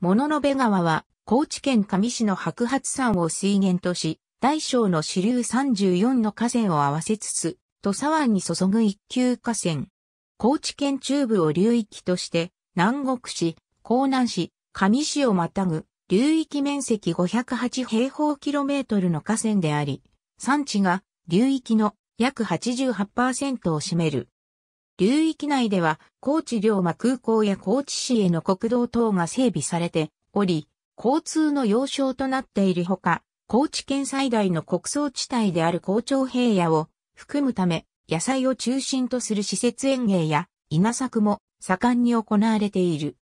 物部川は、高知県上市の白髪山を水源とし、大小の支流34の河川を合わせつつ、土佐湾に注ぐ一級河川。高知県中部を流域として、南国市、江南市、上市をまたぐ、流域面積508平方キロメートルの河川であり、産地が流域の約88%を占める。流域内では、高知龍馬空港や高知市への国道等が整備されており、交通の要衝となっているほか、高知県最大の国葬地帯である高町平野を含むため、野菜を中心とする施設園芸や稲作も盛んに行われている。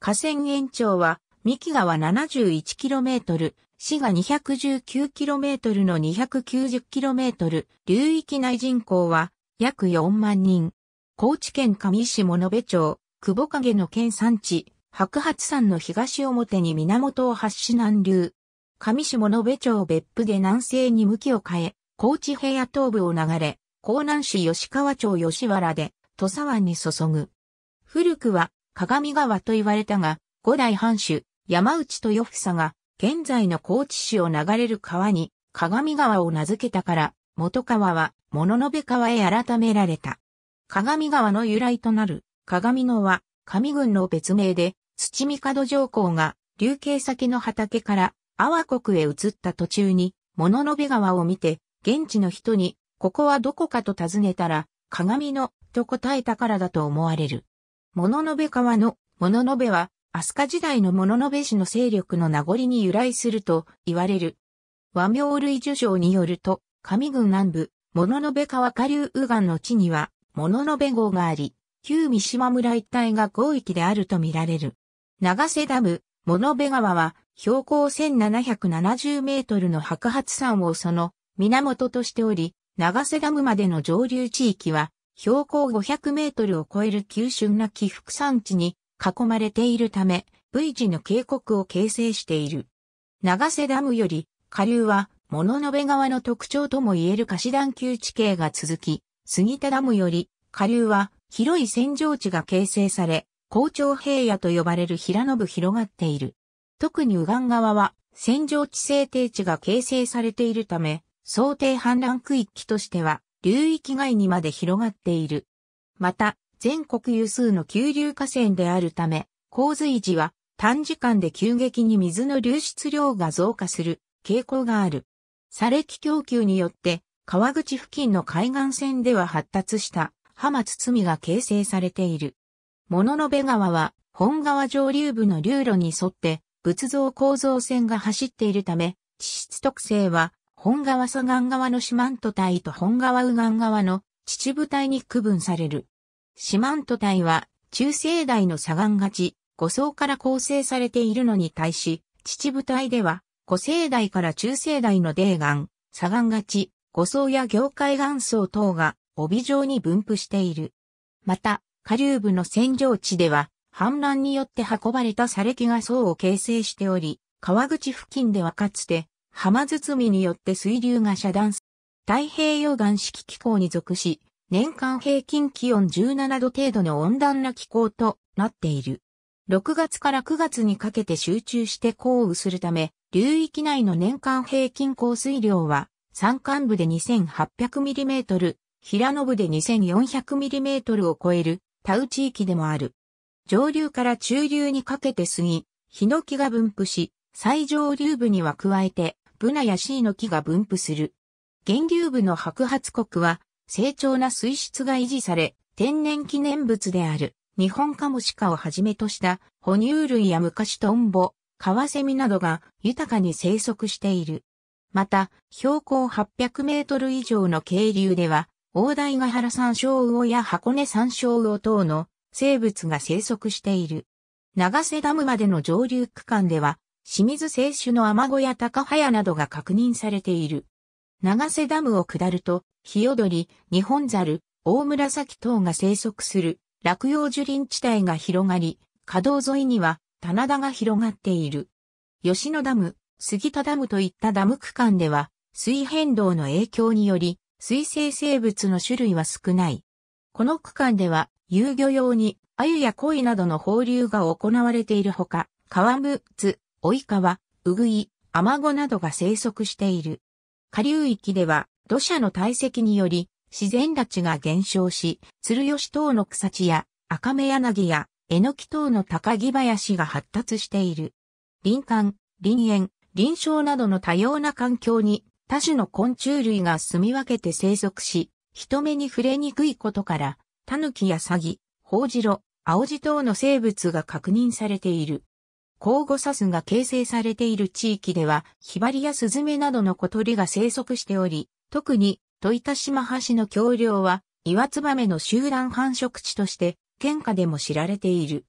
河川延長は、三木川 71km、市が 219km の 290km、流域内人口は約4万人。高知県上市物部町、久保影の県産地、白髪山の東表に源を発し南流。上市物部町別府で南西に向きを変え、高知平野東部を流れ、江南市吉川町吉原で土佐湾に注ぐ。古くは鏡川と言われたが、五代藩主、山内豊房が、現在の高知市を流れる川に鏡川を名付けたから、元川は物部川へ改められた。鏡川の由来となる鏡野は上郡の別名で土見門上皇が流刑先の畑から阿波国へ移った途中に物部川を見て現地の人にここはどこかと尋ねたら鏡野と答えたからだと思われる。物部川の物部は飛鳥時代の物部氏の勢力の名残に由来すると言われる。和名類受賞によると上郡南部物部川下流右岸の地には物の部号があり、旧三島村一帯が広域であるとみられる。長瀬ダム、物部川は標高1770メートルの白髪山をその源としており、長瀬ダムまでの上流地域は標高500メートルを超える急峻な起伏山地に囲まれているため、V 字の渓谷を形成している。長瀬ダムより下流は物部川の特徴とも言える貸し段丘地形が続き、杉田ダムより下流は広い扇状地が形成され、高町平野と呼ばれる平野部広がっている。特に右岸側は扇状地制定地が形成されているため、想定氾濫区域としては流域外にまで広がっている。また、全国有数の急流河川であるため、洪水時は短時間で急激に水の流出量が増加する傾向がある。砂礫供給によって川口付近の海岸線では発達した浜堤が形成されている。物部川は本川上流部の流路に沿って仏像構造線が走っているため、地質特性は本川左岸側の四万十帯と本川右岸側の秩父帯に区分される。四万十帯は中世代の左岸勝ち、五層から構成されているのに対し、秩父帯では古世代から中世代の泥岩、左岸勝ち、五層や業界岩層等が帯状に分布している。また、下流部の線状地では、氾濫によって運ばれた砂礫が層を形成しており、川口付近ではかつて、浜包みによって水流が遮断す太平洋岩式気候に属し、年間平均気温17度程度の温暖な気候となっている。6月から9月にかけて集中して降雨するため、流域内の年間平均降水量は山間部で 2800mm、平野部で 2400mm を超える、タウ地域でもある。上流から中流にかけて過ぎ、ヒノキが分布し、最上流部には加えて、ブナやシイの木が分布する。源流部の白髪国は、成長な水質が維持され、天然記念物である、日本カモシカをはじめとした哺乳類や昔トンボ、カワセミなどが豊かに生息している。また、標高800メートル以上の渓流では、大台ヶ原山椒魚や箱根山椒魚等の生物が生息している。長瀬ダムまでの上流区間では、清水清酒のアマゴや高早などが確認されている。長瀬ダムを下ると、ヒヨドリ、日本ザル、大紫等が生息する落葉樹林地帯が広がり、河道沿いには棚田が広がっている。吉野ダム、杉田ダムといったダム区間では、水変動の影響により、水生生物の種類は少ない。この区間では、遊漁用に、鮎や鯉などの放流が行われているほか、川ムツ、追い川、うぐい、アマゴなどが生息している。下流域では土砂の堆積により自然立ちが減少し、鶴吉等の草地や赤目柳やえのき等の高木林が発達している。林間、林園、林床などの多様な環境に多種の昆虫類が住み分けて生息し、人目に触れにくいことから、タヌキやサギ、ホウジロ、青ジ等の生物が確認されている。交互サスが形成されている地域では、ヒバリやスズメなどの小鳥が生息しており、特に、戸板島橋の橋梁は、岩ツバメの集団繁殖地として、県下でも知られている。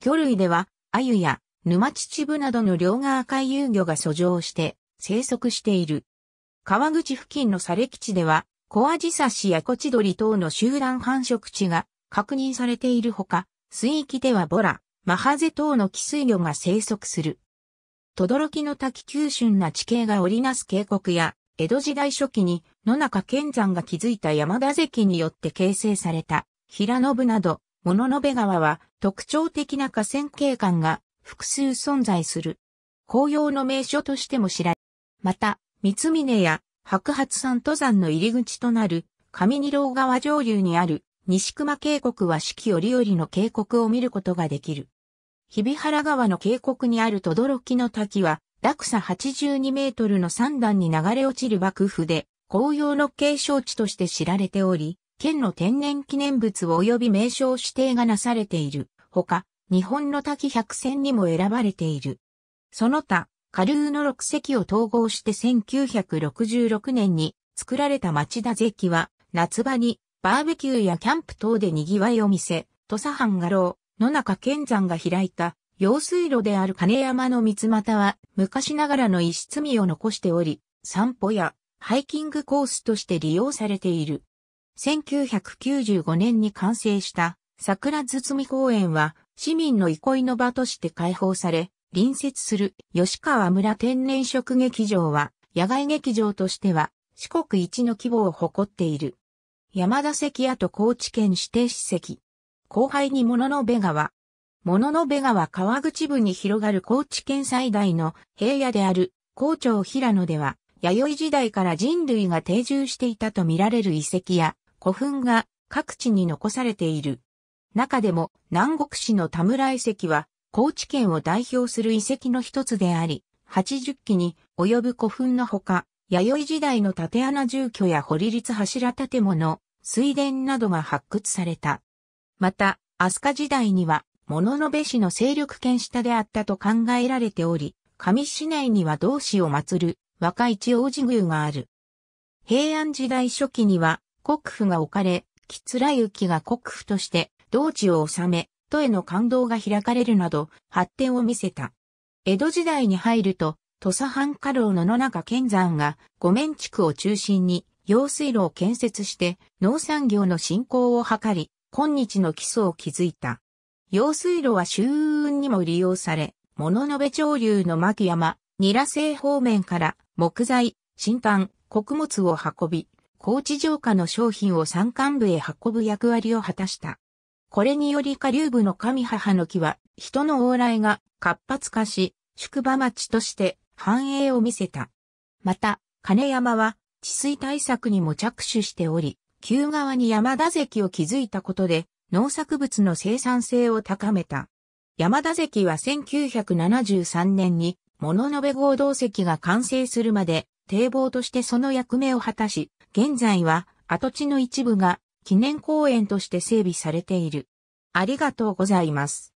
魚類では、鮎や沼秩父などの両側海遊魚が遡上して生息している。川口付近の砂礫地では、コアジサシやコチドリ等の集団繁殖地が確認されているほか、水域ではボラ、マハゼ等の寄水魚が生息する。轟の滝急峻な地形が織りなす渓谷や、江戸時代初期に野中健山が築いた山田関によって形成された平信など、物部川は特徴的な河川景観が複数存在する。紅葉の名所としても知られ、また、三峰や白髪山登山の入り口となる上二郎川上流にある西熊渓谷は四季折々の渓谷を見ることができる。日比原川の渓谷にある轟の滝は、落差82メートルの三段に流れ落ちる幕府で、紅葉の景勝地として知られており、県の天然記念物及び名称指定がなされている。ほか、日本の滝百選にも選ばれている。その他、下流の6隻を統合して1966年に作られた町田関は、夏場にバーベキューやキャンプ等で賑わいを見せ、土佐藩画廊、野中健山が開いた用水路である金山の三股は昔ながらの石積みを残しており、散歩やハイキングコースとして利用されている。1995年に完成した桜包公園は市民の憩いの場として開放され、隣接する吉川村天然食劇場は野外劇場としては四国一の規模を誇っている。山田関跡高知県指定史跡。後輩に物の部川。物の部川川口部に広がる高知県最大の平野である高町平野では、弥生時代から人類が定住していたとみられる遺跡や古墳が各地に残されている。中でも南国市の田村遺跡は高知県を代表する遺跡の一つであり、80基に及ぶ古墳のほか、弥生時代の縦穴住居や堀立柱建物、水田などが発掘された。また、飛鳥時代には、物の部氏の勢力圏下であったと考えられており、上市内には同氏を祀る若市王子宮がある。平安時代初期には国府が置かれ、吉良行が国府として同地を治め、都への感動が開かれるなど発展を見せた。江戸時代に入ると、土佐藩家老の野中健山が五面地区を中心に用水路を建設して農産業の振興を図り、今日の基礎を築いた。用水路は周運にも利用され、物部潮流の牧山、ニラ製方面から木材、新炭、穀物を運び、高知城下の商品を山間部へ運ぶ役割を果たした。これにより下流部の上母の木は人の往来が活発化し、宿場町として繁栄を見せた。また、金山は治水対策にも着手しており、旧側に山田関を築いたことで農作物の生産性を高めた。山田関は1973年に物部合同石が完成するまで堤防としてその役目を果たし、現在は跡地の一部が記念公園として整備されている。ありがとうございます。